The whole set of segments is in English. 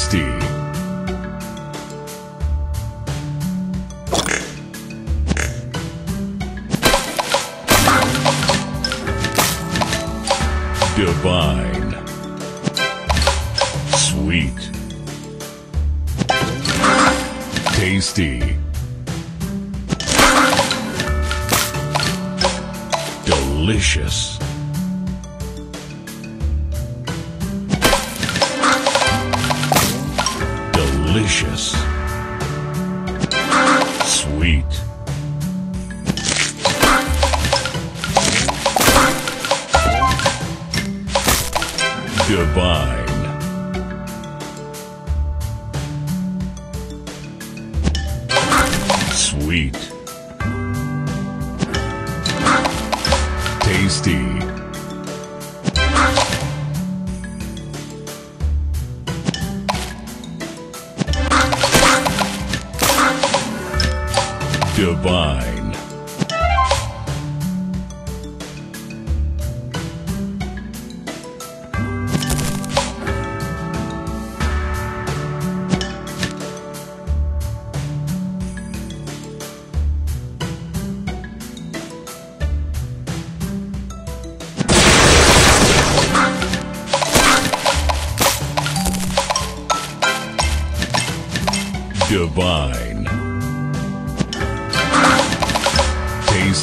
Tasty. Divine. Sweet. Tasty. Delicious. Delicious. Sweet. Divine. Sweet. Tasty. Divine.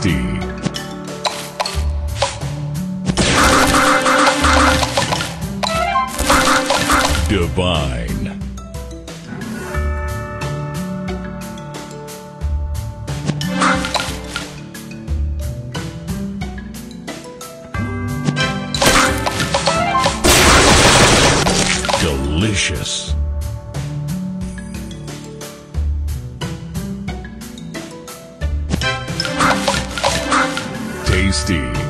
Tasty. Divine. Tasty.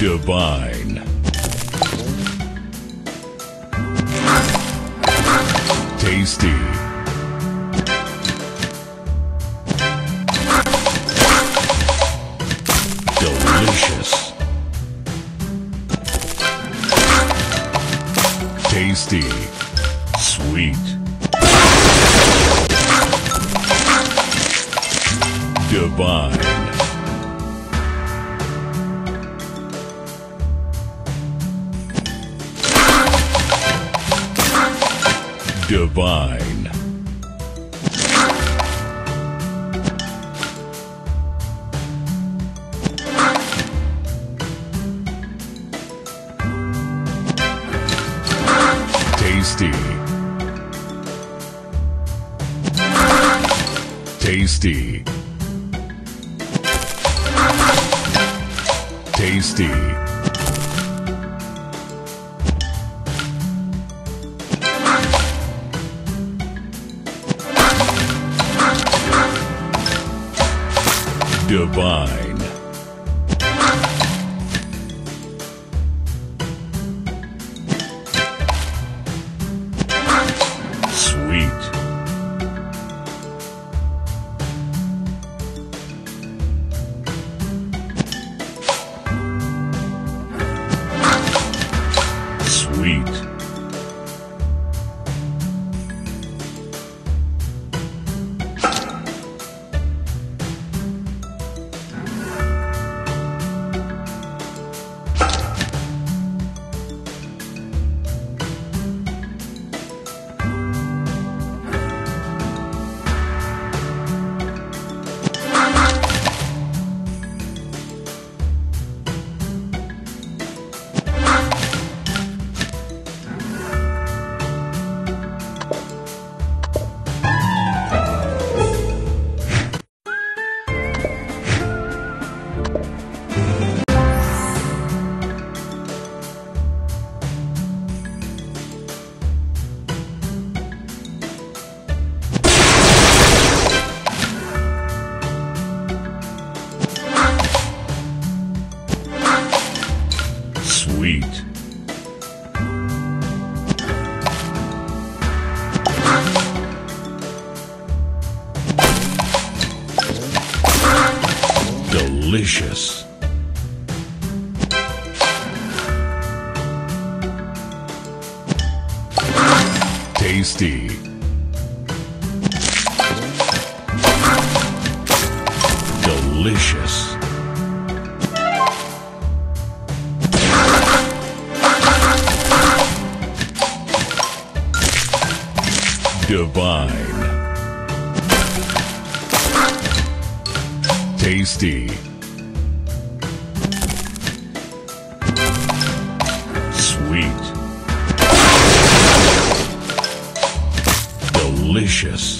Divine. Tasty. Delicious. Tasty. Sweet. Divine. Divine. Tasty. Tasty. Tasty. Divine. feet. Delicious. Tasty. Delicious. Divine. Tasty. Sweet. Delicious.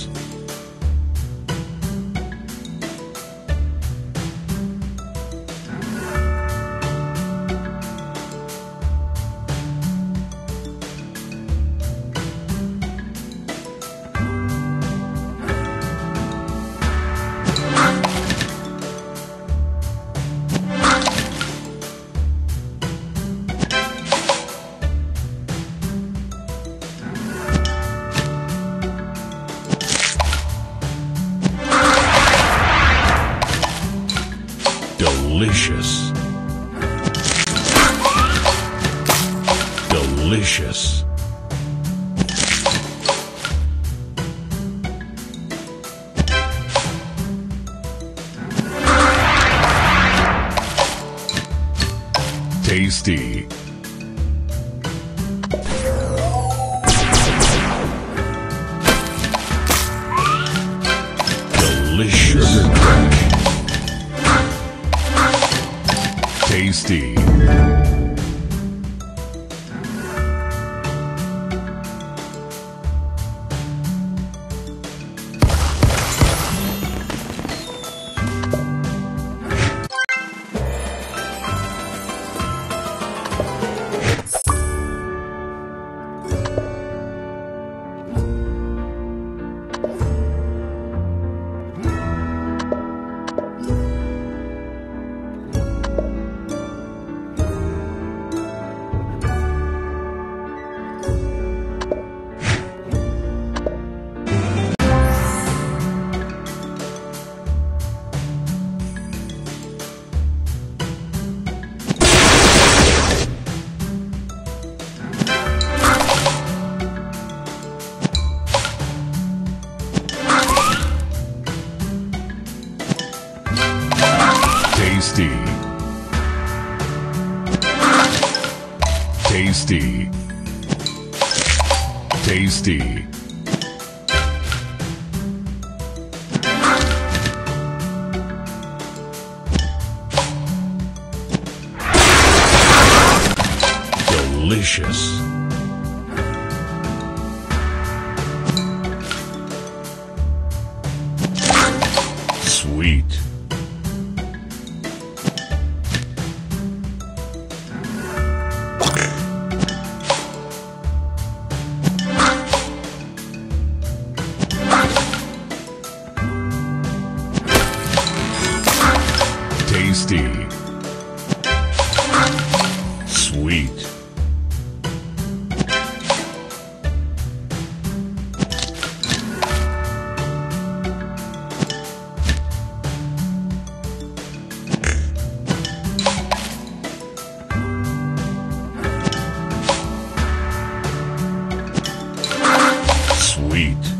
Tasty. Delicious. Tasty. Tasty. Tasty. Tasty. Delicious. Tasty. Sweet. Sweet.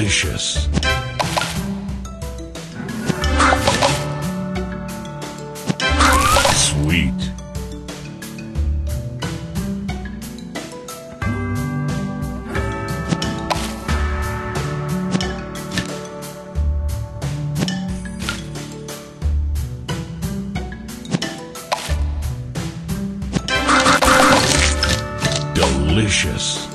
Delicious. Sweet. Delicious.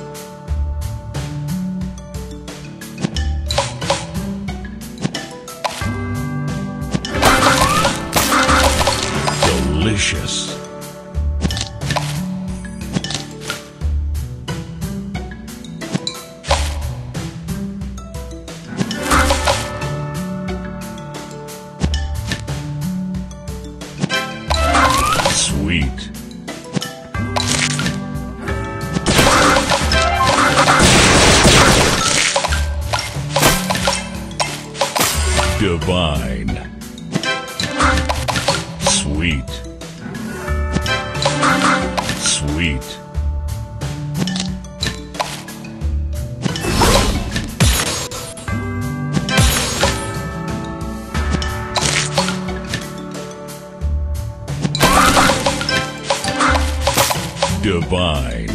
Divine.